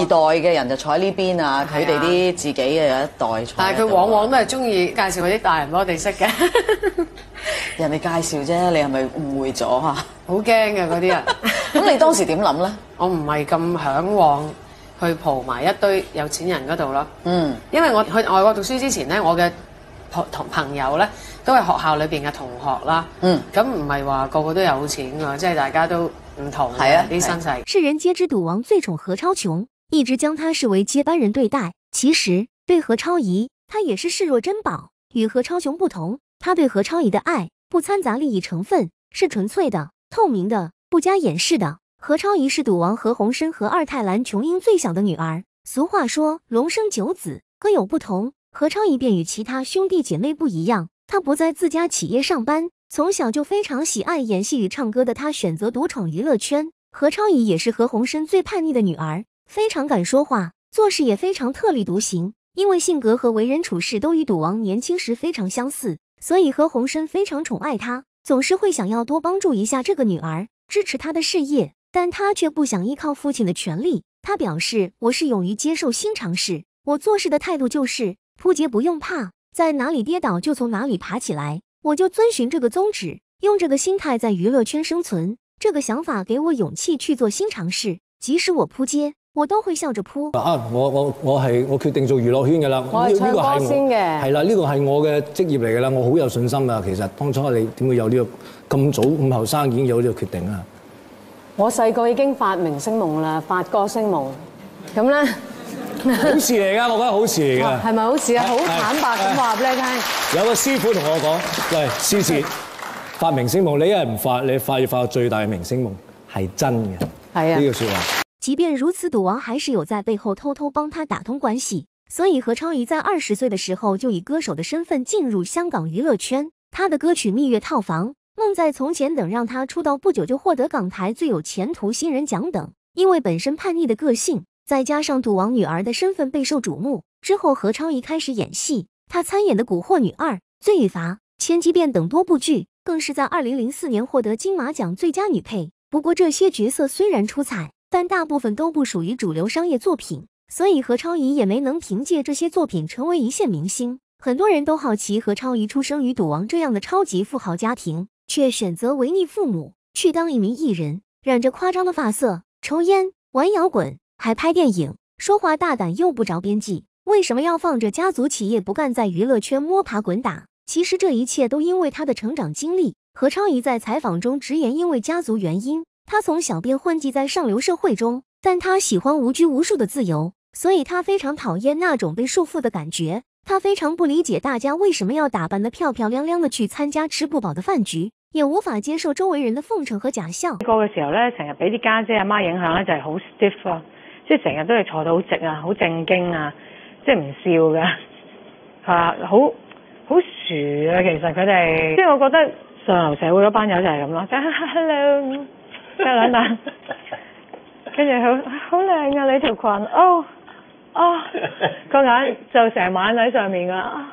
二代嘅人就坐喺呢邊啊，佢哋啲自己嘅有一代坐。但係佢往往都係中意介紹嗰啲大人俾我哋識嘅，人哋介紹啫，你係咪誤會咗啊？好驚嘅嗰啲人。咁你當時點諗咧？我唔係咁向往去蒲埋一堆有錢人嗰度咯。嗯，因為我去外國讀書之前咧，我嘅同同朋友咧都係學校裏邊嘅同學啦。嗯，咁唔係話個個都有錢㗎，即係大家都唔同係啊嘅啲身世。世人皆知賭王最宠何超琼，一直将她视为接班人对待。其实对何超仪，他也是视若珍宝。与何超琼不同，他对何超仪的爱不掺杂利益成分，是纯粹的、透明的、不加掩饰的。何超仪是赌王何鸿燊和二太蓝琼英最小的女儿。俗话说龙生九子，各有不同。何超仪便与其他兄弟姐妹不一样，她不在自家企业上班，从小就非常喜爱演戏与唱歌的她选择独闯娱乐圈。何超仪也是何鸿燊最叛逆的女儿，非常敢说话，做事也非常特立独行。因为性格和为人处事都与赌王年轻时非常相似，所以何鸿燊非常宠爱她，总是会想要多帮助一下这个女儿，支持她的事业。但他却不想依靠父亲的权利。他表示：“我是勇于接受新尝试，我做事的态度就是扑街不用怕，在哪里跌倒就从哪里爬起来。我就遵循这个宗旨，用这个心态在娱乐圈生存。这个想法给我勇气去做新尝试，即使我扑街，我都會笑着撲。啊！我我我係我決定做娛樂圈嘅啦。我係唱歌先嘅係啦，呢個係我嘅職業嚟嘅啦。我好有信心啊！其實當初你點會有呢、個咁早咁後生已經有呢個決定啊？我細個已經發明星夢啦，發歌星夢。咁咧好事嚟㗎，我覺得好事嚟㗎。係咪好事啊？好坦白咁話俾你聽。有個師傅同我講：喂，思哲，發明星夢，你一系唔發，你發要發個最大嘅明星夢，係真嘅。係啊呢句説話。即便如此，赌王还是有在背后偷偷帮他打通关系。所以何超仪在二十岁的时候就以歌手的身份进入香港娱乐圈。他的歌曲《蜜月套房》、《梦在从前》等，让他出道不久就获得港台最有前途新人奖等。因为本身叛逆的个性，再加上赌王女儿的身份备受瞩目，之后何超仪开始演戏。她参演的《古惑女二》、《罪与罚》、《千机变》等多部剧，更是在二零零四年获得金马奖最佳女配。不过，这些角色虽然出彩，但大部分都不属于主流商业作品，所以何超仪也没能凭借这些作品成为一线明星。很多人都好奇何超仪出生于赌王这样的超级富豪家庭，却选择违逆父母去当一名艺人，染着夸张的发色，抽烟、玩摇滚，还拍电影，说话大胆又不着边际，为什么要放着家族企业不干，在娱乐圈摸爬滚打？其实这一切都因为他的成长经历。何超仪在采访中直言，因为家族原因，他從小便混迹在上流社會中，但他喜歡無拘無束的自由，所以他非常討厭那種被束縛的感覺。他非常不理解大家為什麼要打扮得漂漂亮亮的去參加吃不飽的飯局，也無法接受周圍人的奉承和假笑。細個嘅時候咧，成日俾啲家姐阿媽影響咧，就係好 stiff 咯，即系成日都係坐到好直啊，好正經啊，即系唔笑噶，係啊，好好薯啊，其實佢哋，即系我覺得上流社會嗰班友就係咁咯，hello，即係兩啖，跟住好好靚啊你條裙，哦哦，個眼就成晚喺上面噶。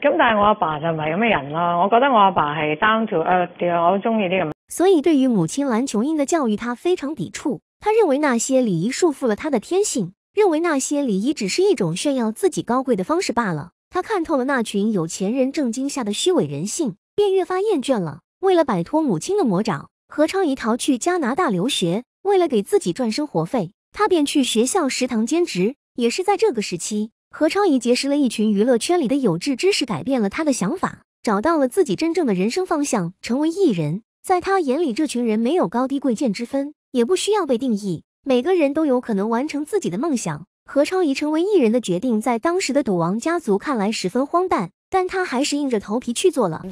咁但係我阿爸就唔係咁嘅人咯，我覺得我阿爸係 down to earth 啲，我好中意啲咁。所以對於母親藍瓊英的教育，他非常抵触。他認為那些禮儀束縛了他的天性，認為那些禮儀只是一種炫耀自己高貴的方式罢了。他看透了那群有錢人正經下的虛偽人性，便越發厭倦了。为了摆脱母亲的魔爪，何超仪逃去加拿大留学。为了给自己赚生活费，他便去学校食堂兼职。也是在这个时期，何超仪结识了一群娱乐圈里的有志之士，改变了他的想法，找到了自己真正的人生方向，成为艺人。在他眼里，这群人没有高低贵贱之分，也不需要被定义，每个人都有可能完成自己的梦想。何超仪成为艺人的决定，在当时的赌王家族看来十分荒诞，但他还是硬着头皮去做了。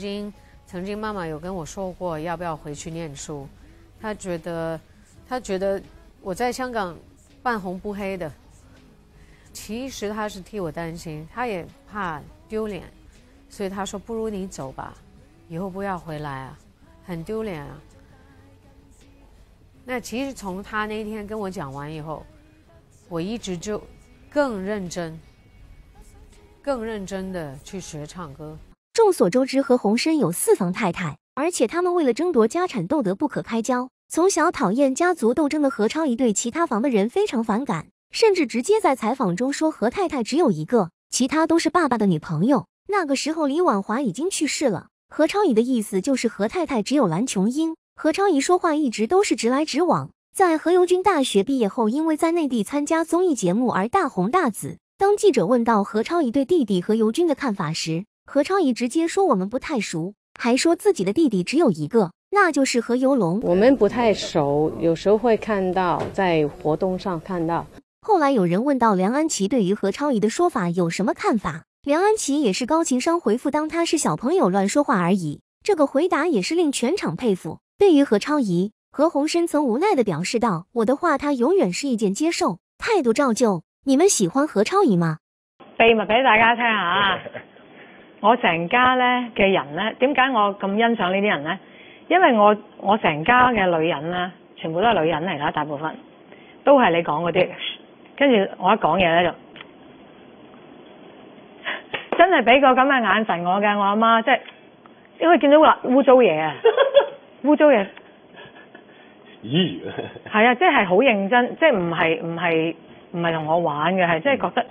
曾经妈妈有跟我说过要不要回去念书，她觉得她觉得我在香港半红不黑的，其实她是替我担心，她也怕丢脸，所以她说不如你走吧，以后不要回来啊，很丢脸啊。那其实从她那天跟我讲完以后，我一直就更认真、更认真的去学唱歌。众所周知，何鸿燊有四房太太，而且他们为了争夺家产斗得不可开交。从小讨厌家族斗争的何超仪对其他房的人非常反感，甚至直接在采访中说何太太只有一个，其他都是爸爸的女朋友。那个时候李婉华已经去世了。何超仪的意思就是何太太只有蓝琼英。何超仪说话一直都是直来直往。在何猷君大学毕业后，因为在内地参加综艺节目而大红大紫。当记者问到何超仪对弟弟何猷君的看法时，何超仪直接说我们不太熟，还说自己的弟弟只有一个，那就是何猷龙。我们不太熟，有时候会看到在活动上看到。后来有人问到梁安琪对于何超仪的说法有什么看法，梁安琪也是高情商回复，当他是小朋友乱说话而已。这个回答也是令全场佩服。对于何超仪。何鸿燊曾无奈地表示道：“我的话他永远是意见接受，态度照旧。你们喜欢何超仪吗？”秘密俾大家聽下，我成家咧嘅人咧，點解我咁欣賞呢啲人咧？因為我我成家嘅女人咧，全部都係女人嚟啦，大部分都係你講嗰啲。跟住我一講嘢咧，就真係俾個咁嘅眼神我嘅，我阿媽即係因為見到話污糟嘢啊，污糟嘢。咦？係啊，即係好認真，即係唔係唔係唔係同我玩嘅，係即係覺得